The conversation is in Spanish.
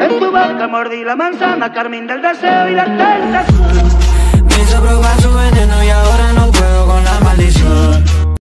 En tu boca mordí la manzana, carmín del deseo y la tentación.